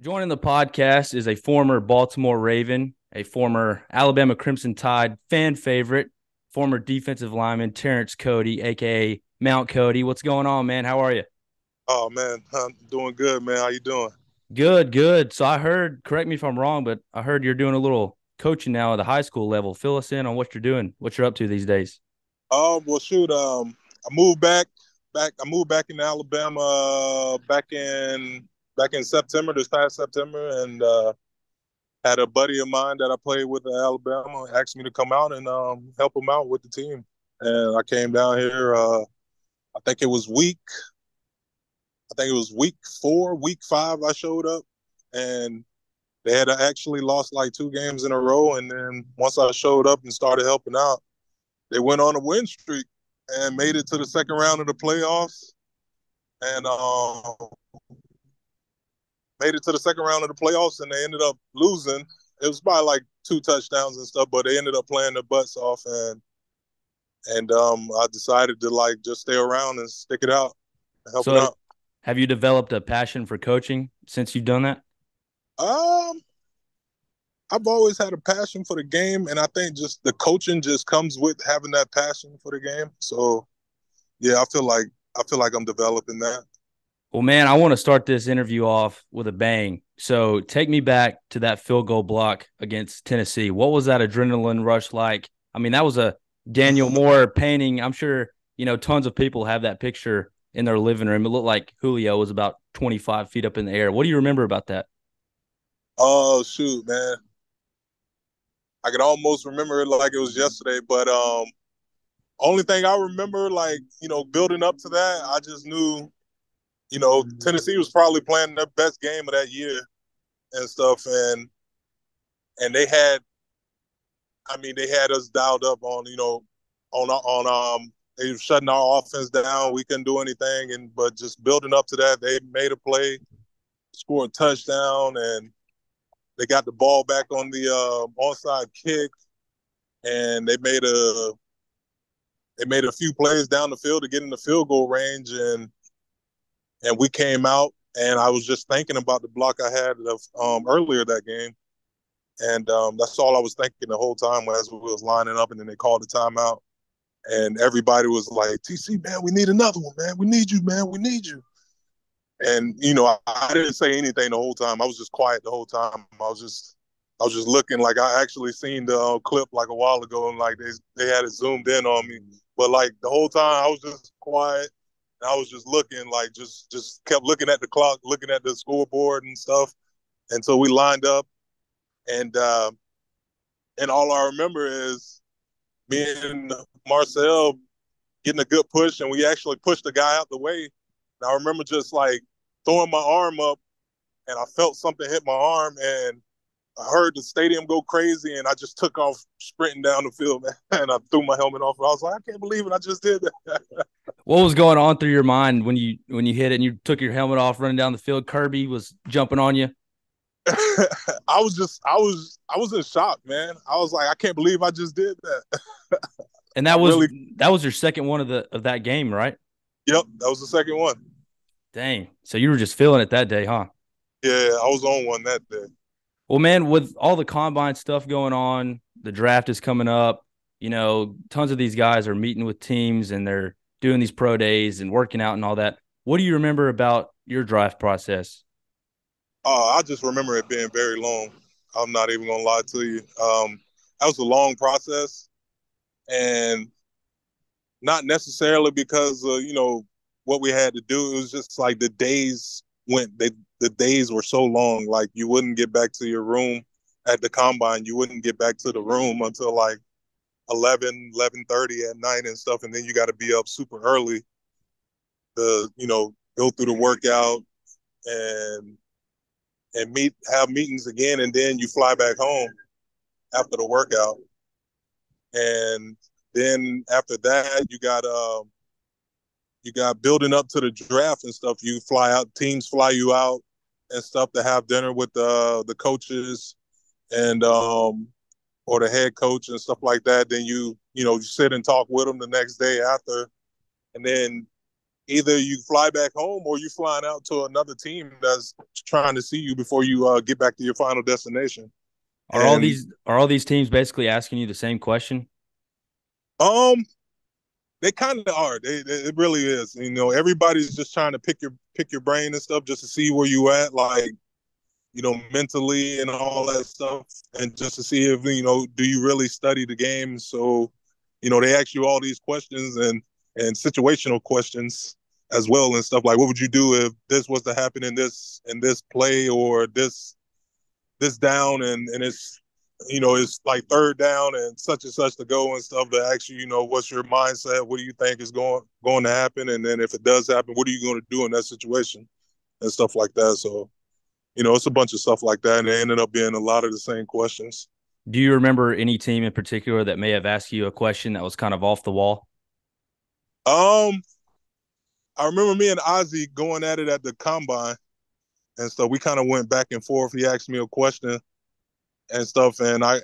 Joining the podcast is a former Baltimore Raven, a former Alabama Crimson Tide fan favorite, former defensive lineman Terrence Cody, aka Mount Cody. What's going on, man? How are you? Oh man, I'm doing good, man. How you doing? Good, good. So I heard, correct me if I'm wrong, but I heard you're doing a little coaching now at the high school level. Fill us in on what you're doing, what you're up to these days. Um, well, shoot, um, I moved back, back. I moved back in Alabama uh, back in back in September, this past September, and uh, had a buddy of mine that I played with in Alabama asked me to come out and um, help him out with the team. And I came down here. Uh, I think it was week. I think it was week four, week five. I showed up, and they had actually lost like two games in a row. And then once I showed up and started helping out, they went on a win streak and made it to the second round of the playoffs. And uh, made it to the second round of the playoffs and they ended up losing. It was by like two touchdowns and stuff, but they ended up playing their butts off and and um I decided to like just stay around and stick it out. Help so out. Have you developed a passion for coaching since you've done that? Um I've always had a passion for the game and I think just the coaching just comes with having that passion for the game. So yeah, I feel like I feel like I'm developing that. Well, man, I want to start this interview off with a bang. So take me back to that field goal block against Tennessee. What was that adrenaline rush like? I mean, that was a Daniel Moore painting. I'm sure, you know, tons of people have that picture in their living room. It looked like Julio was about 25 feet up in the air. What do you remember about that? Oh, shoot, man. I could almost remember it like it was yesterday, but um only thing I remember, like, you know, building up to that, I just knew you know, Tennessee was probably playing their best game of that year and stuff, and and they had, I mean, they had us dialed up on, you know, on on um, they were shutting our offense down. We couldn't do anything, and but just building up to that, they made a play, scored a touchdown, and they got the ball back on the uh, onside kick, and they made a they made a few plays down the field to get in the field goal range, and and we came out and I was just thinking about the block I had of um, earlier that game, and um, that's all I was thinking the whole time as we was lining up, and then they called the timeout, and everybody was like, "TC, man, we need another one, man. We need you, man. We need you." And you know, I, I didn't say anything the whole time. I was just quiet the whole time. I was just, I was just looking. Like I actually seen the uh, clip like a while ago, and like they they had it zoomed in on me, but like the whole time I was just quiet I was just looking, like just just kept looking at the clock, looking at the scoreboard and stuff. And so we lined up, and uh, and all I remember is me and Marcell getting a good push, and we actually pushed the guy out the way. And I remember just like throwing my arm up, and I felt something hit my arm, and I heard the stadium go crazy, and I just took off sprinting down the field, man. And I threw my helmet off. And I was like, I can't believe it! I just did that. what was going on through your mind when you when you hit it and you took your helmet off, running down the field? Kirby was jumping on you. I was just, I was, I was in shock, man. I was like, I can't believe I just did that. and that was really, that was your second one of the of that game, right? Yep, that was the second one. Dang. So you were just feeling it that day, huh? Yeah, I was on one that day. Well, man, with all the combine stuff going on, the draft is coming up. You know, tons of these guys are meeting with teams and they're doing these pro days and working out and all that. What do you remember about your draft process? Uh, I just remember it being very long. I'm not even gonna lie to you. Um, that was a long process, and not necessarily because uh, you know what we had to do. It was just like the days went. They the days were so long. Like you wouldn't get back to your room at the combine. You wouldn't get back to the room until like 11, 11.30 at night and stuff. And then you got to be up super early to, you know, go through the workout and and meet have meetings again and then you fly back home after the workout and then after that you got um you got building up to the draft and stuff you fly out teams fly you out and stuff to have dinner with the the coaches and um or the head coach and stuff like that. Then you you know you sit and talk with them the next day after, and then either you fly back home or you flying out to another team that's trying to see you before you uh, get back to your final destination. Are and, all these are all these teams basically asking you the same question? Um, they kind of are. They, they, it really is. You know, everybody's just trying to pick your pick your brain and stuff just to see where you at, like you know, mentally and all that stuff, and just to see if you know, do you really study the game? So, you know, they ask you all these questions and and situational questions as well and stuff like, what would you do if this was to happen in this in this play or this this down and and it's you know, it's like third down and such and such to go and stuff to ask you, you know, what's your mindset? What do you think is going going to happen? And then if it does happen, what are you going to do in that situation and stuff like that? So, you know, it's a bunch of stuff like that, and it ended up being a lot of the same questions. Do you remember any team in particular that may have asked you a question that was kind of off the wall? Um, I remember me and Ozzie going at it at the combine, and so we kind of went back and forth. He asked me a question and stuff. And I,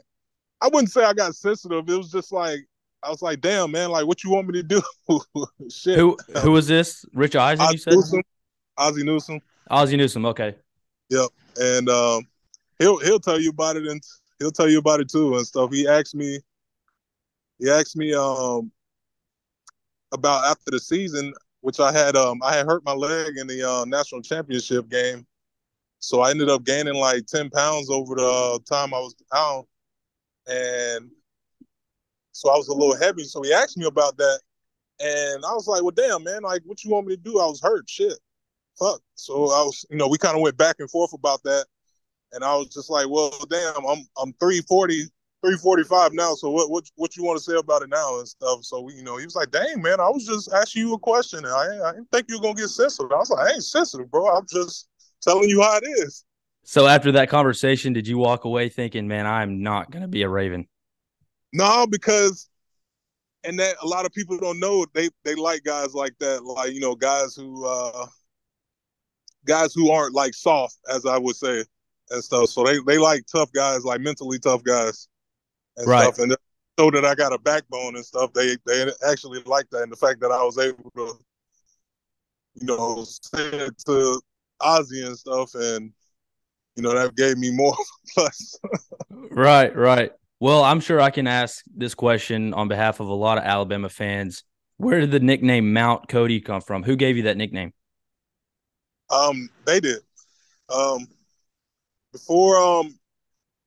I wouldn't say I got sensitive. It was just like I was like, "Damn, man! Like, what you want me to do?" Shit. Who who was this? Rich Eisen? you said Newsome, Ozzie Newsome. Ozzie Newsome. Okay. Yep, and um, he'll he'll tell you about it, and he'll tell you about it too and stuff. He asked me. He asked me um about after the season, which I had um I had hurt my leg in the uh, national championship game, so I ended up gaining like 10 pounds over the time I was out. And so I was a little heavy. So he asked me about that. And I was like, well, damn, man, like, what you want me to do? I was hurt. Shit. Fuck. So I was, you know, we kind of went back and forth about that. And I was just like, well, damn, I'm I'm 340, 345 now. So what what what you want to say about it now and stuff? So we, you know, he was like, dang, man, I was just asking you a question. I, I didn't think you were gonna get sensitive. I was like, I ain't sensitive, bro. I'm just telling you how it is. So after that conversation, did you walk away thinking, "Man, I'm not going to be a Raven"? No, because and that a lot of people don't know they they like guys like that, like you know, guys who uh guys who aren't like soft, as I would say, and stuff. So they they like tough guys, like mentally tough guys, and right. stuff. And so that I got a backbone and stuff. They they actually like that, and the fact that I was able to, you know, say it to Ozzie and stuff, and you know that gave me more plus. right, right. Well, I'm sure I can ask this question on behalf of a lot of Alabama fans. Where did the nickname Mount Cody come from? Who gave you that nickname? Um, they did. Um, before um,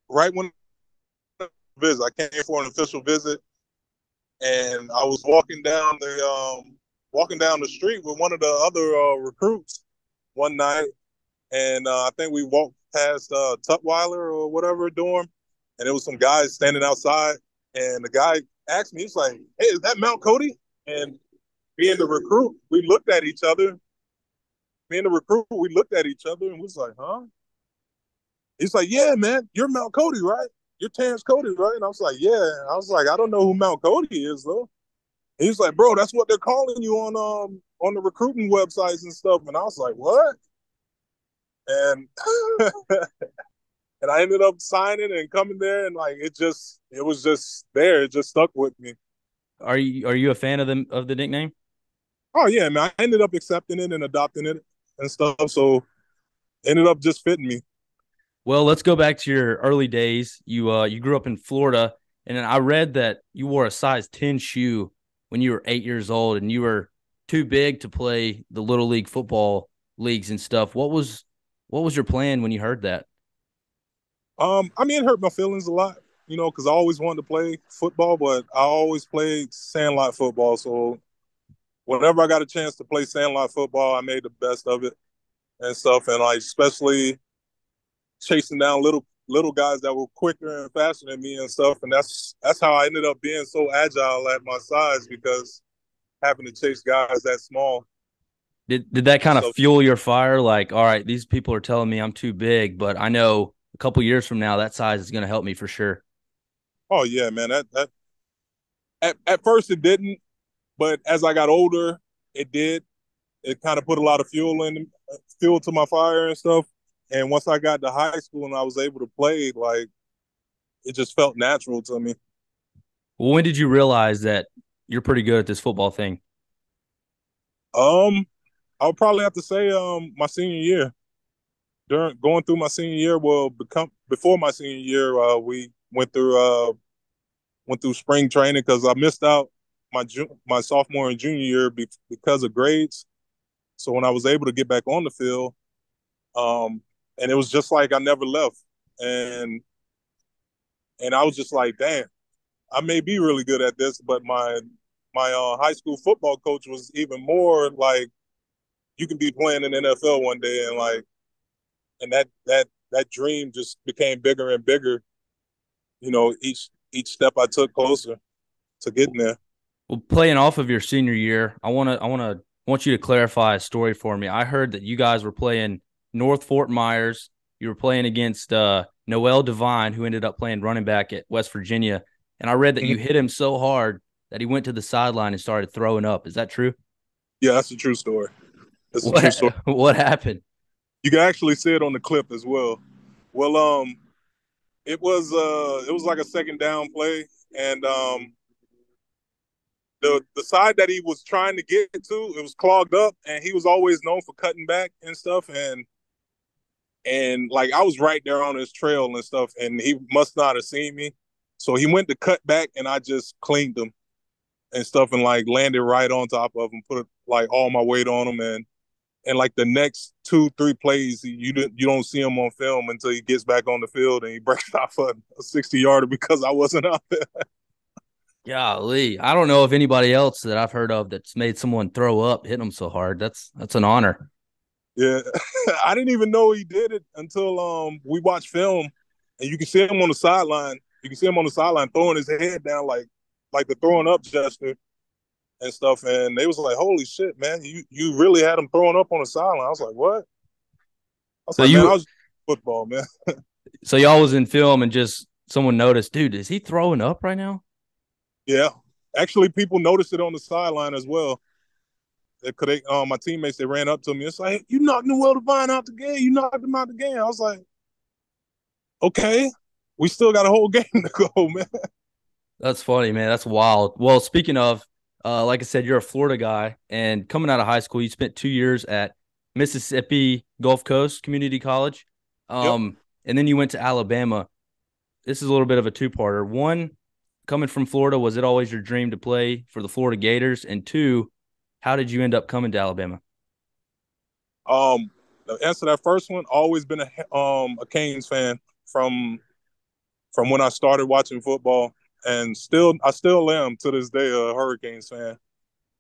right when visit, I came for an official visit, and I was walking down the um, walking down the street with one of the other uh, recruits, one night, and uh, I think we walked past uh, Tutwiler or whatever dorm, and there was some guys standing outside, and the guy asked me, he's like, "Hey, is that Mount Cody?" And being the recruit, we looked at each other. Being the recruit, we looked at each other and was like, "Huh?" He's like, "Yeah, man, you're Mount Cody, right? You're Terrence Cody, right?" And I was like, "Yeah." I was like, "I don't know who Mount Cody is though." He's like, "Bro, that's what they're calling you on um on the recruiting websites and stuff. And I was like, what? And and I ended up signing and coming there and like it just it was just there. It just stuck with me. Are you are you a fan of the of the nickname? Oh yeah, man. I ended up accepting it and adopting it and stuff. So ended up just fitting me. Well, let's go back to your early days. You uh you grew up in Florida and I read that you wore a size 10 shoe when you were 8 years old and you were too big to play the little league football leagues and stuff. What was what was your plan when you heard that? Um, I mean, it hurt my feelings a lot, you know, because I always wanted to play football, but I always played sandlot football. So whenever I got a chance to play sandlot football, I made the best of it and stuff. And like especially chasing down little little guys that were quicker and faster than me and stuff. And that's that's how I ended up being so agile at my size because having to chase guys that small. Did did that kind of so, fuel your fire? Like, all right, these people are telling me I'm too big, but I know a couple years from now that size is going to help me for sure. Oh yeah, man. That that at, at first it didn't, but as I got older, it did. It kind of put a lot of fuel in fuel to my fire and stuff. And once I got to high school and I was able to play, like it just felt natural to me. Well, when did you realize that you're pretty good at this football thing? Um, I'll probably have to say um my senior year. During going through my senior year, well, become before my senior year, uh, we went through uh went through spring training because I missed out my my sophomore and junior year be- because of grades. So when I was able to get back on the field, um, and it was just like I never left, and and I was just like, damn, I may be really good at this, but my my uh, high school football coach was even more like, you can be playing in the NFL one day, and like, and that that that dream just became bigger and bigger. You know, each each step I took closer to getting there. Well, playing off of your senior year, I want to I want to want you to clarify a story for me. I heard that you guys were playing North Fort Myers. You were playing against uh, Noel Devine, who ended up playing running back at West Virginia. And I read that you mm-hmm. hit him so hard that he went to the sideline and started throwing up. Is that true? Yeah, that's a true story. That's what, true story. What happened? You can actually see it on the clip as well. Well, um, it was uh, it was like a second down play, and um, the the side that he was trying to get to, it was clogged up, and he was always known for cutting back and stuff, and and like I was right there on his trail and stuff, and he must not have seen me, so he went to cut back, and I just cleaned him and stuff, and like landed right on top of him, put like all my weight on him, and and like the next two three plays, you didn't you don't see him on film until he gets back on the field and he breaks off a, a sixty yarder because I wasn't out there. Golly, I don't know if anybody else that I've heard of that's made someone throw up hitting them so hard. That's that's an honor. Yeah, I didn't even know he did it until um we watched film, and you can see him on the sideline. You can see him on the sideline throwing his head down like like the throwing up gesture and stuff. And they was like, "Holy shit, man! You you really had him throwing up on the sideline." I was like, "What?" I was so like, you, man, I was football, man. so y'all was in film and just someone noticed, dude, is he throwing up right now? Yeah, actually, people noticed it on the sideline as well. Cause they, um, my teammates, they ran up to me. It's like, you knocked Noel Devine out the game. You knocked him out the game. I was like, okay, we still got a whole game to go, man. That's funny, man. That's wild. Well, speaking of, uh, like I said, you're a Florida guy, and coming out of high school, you spent two years at Mississippi Gulf Coast Community College, um, yep. and then you went to Alabama. This is a little bit of a two-parter. One, coming from Florida, was it always your dream to play for the Florida Gators? And two, how did you end up coming to Alabama? Um, the answer that first one, always been a um a Canes fan from from when I started watching football, and still I still am to this day a Hurricanes fan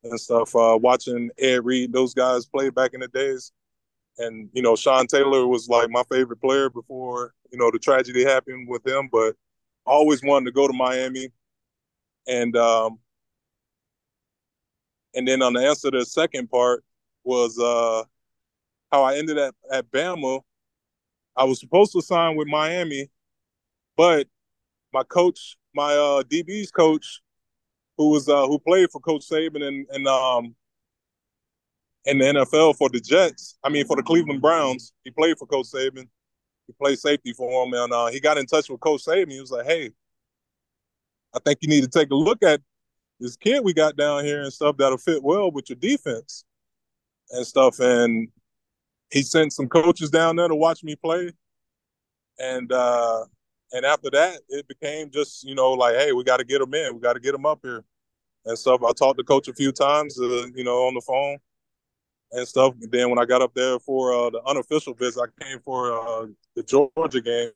and stuff. Uh, watching Ed Reed, those guys play back in the days, and you know Sean Taylor was like my favorite player before you know the tragedy happened with him, but always wanted to go to Miami and um, and then on the answer to the second part was uh, how I ended up at Bama. I was supposed to sign with Miami, but my coach, my uh, DB's coach, who was uh, who played for Coach Saban and and um in the NFL for the Jets. I mean, for the Cleveland Browns, he played for Coach Saban. He played safety for him, and uh, he got in touch with Coach Saban. He was like, "Hey, I think you need to take a look at this kid we got down here and stuff that'll fit well with your defense and stuff. And he sent some coaches down there to watch me play. And uh and after that, it became just, you know, like, hey, we got to get him in. We got to get him up here and stuff. I talked to coach a few times, uh, you know, on the phone and stuff. And then when I got up there for uh, the unofficial visit, I came for uh, the Georgia game.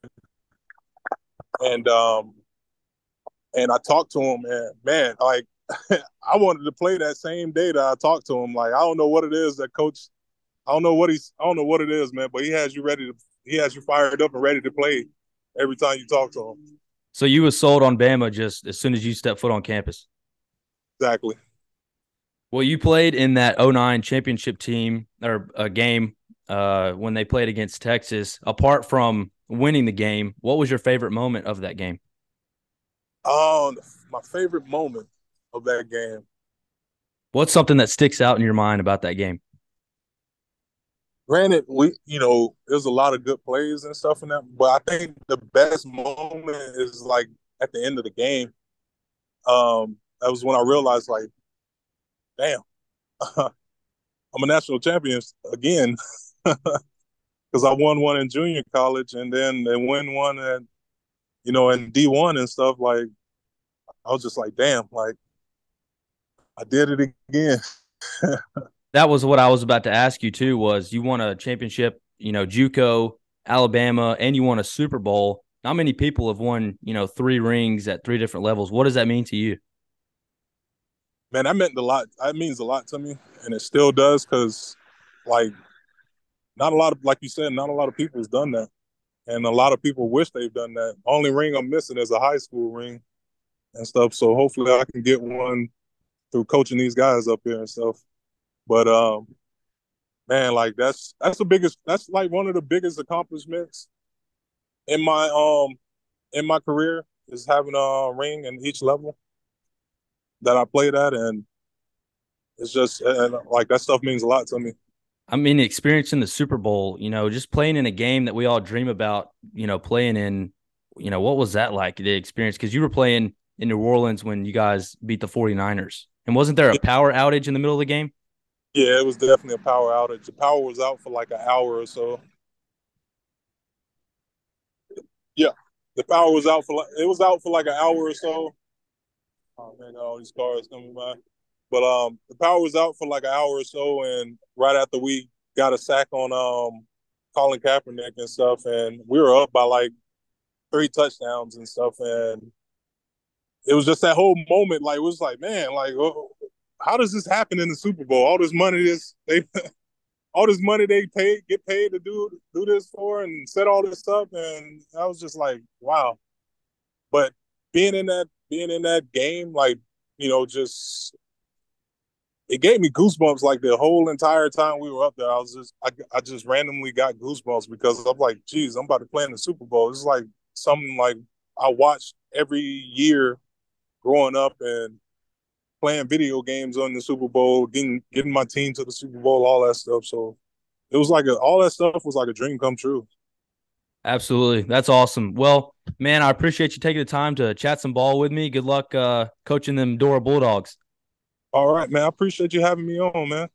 And um, and I talked to him, and man, like I wanted to play that same day that I talked to him. Like I don't know what it is that coach. I don't know what he's. I don't know what it is, man. But he has you ready to. He has you fired up and ready to play every time you talk to him. So you were sold on Bama just as soon as you stepped foot on campus. Exactly. Well, you played in that 09 championship team or a game uh, when they played against Texas. Apart from winning the game, what was your favorite moment of that game? Um, my favorite moment of that game. What's something that sticks out in your mind about that game? Granted, we you know there's a lot of good plays and stuff in that, but I think the best moment is like at the end of the game. Um, that was when I realized like, damn, I'm a national champion again because I won one in junior college and then they win one at you know in D1 and stuff. Like I was just like, damn, like I did it again. that was what I was about to ask you too. Was you won a championship, you know, JUCO, Alabama, and you won a Super Bowl. Not many people have won, you know, three rings at three different levels. What does that mean to you? Man, that meant a lot. That means a lot to me, and it still does because, like, not a lot of, like you said, not a lot of people has done that, and a lot of people wish they've done that. Only ring I'm missing is a high school ring, and stuff. So hopefully, I can get one through coaching these guys up here and stuff. But um, man, like that's that's the biggest. That's like one of the biggest accomplishments in my um in my career is having a ring in each level that I played at, and it's just and like that stuff means a lot to me. I mean, experiencing the Super Bowl, you know, just playing in a game that we all dream about, you know, playing in, you know, what was that like, the experience? Because you were playing in New Orleans when you guys beat the 49ers. And wasn't there a power outage in the middle of the game? Yeah, it was definitely a power outage. The power was out for like an hour or so. Yeah, the power was out for like it was out for like an hour or so. Oh man, all these cars coming by. But um, the power was out for like an hour or so, and right after we got a sack on um Colin Kaepernick and stuff, and we were up by like three touchdowns and stuff, and it was just that whole moment. Like it was like, man, like oh, how does this happen in the Super Bowl? All this money, this they, all this money they paid, get paid to do do this for, and set all this up, and I was just like, wow. But being in that being in that game, like you know, just it gave me goosebumps like the whole entire time we were up there. I was just I, I just randomly got goosebumps because I'm like, geez, I'm about to play in the Super Bowl. It's like something like I watched every year growing up and playing video games on the Super Bowl, getting getting my team to the Super Bowl, all that stuff. So it was like a, all that stuff was like a dream come true. Absolutely. That's awesome. Well, man, I appreciate you taking the time to chat some ball with me. Good luck uh, coaching them Dora Bulldogs. All right, man. I appreciate you having me on, man.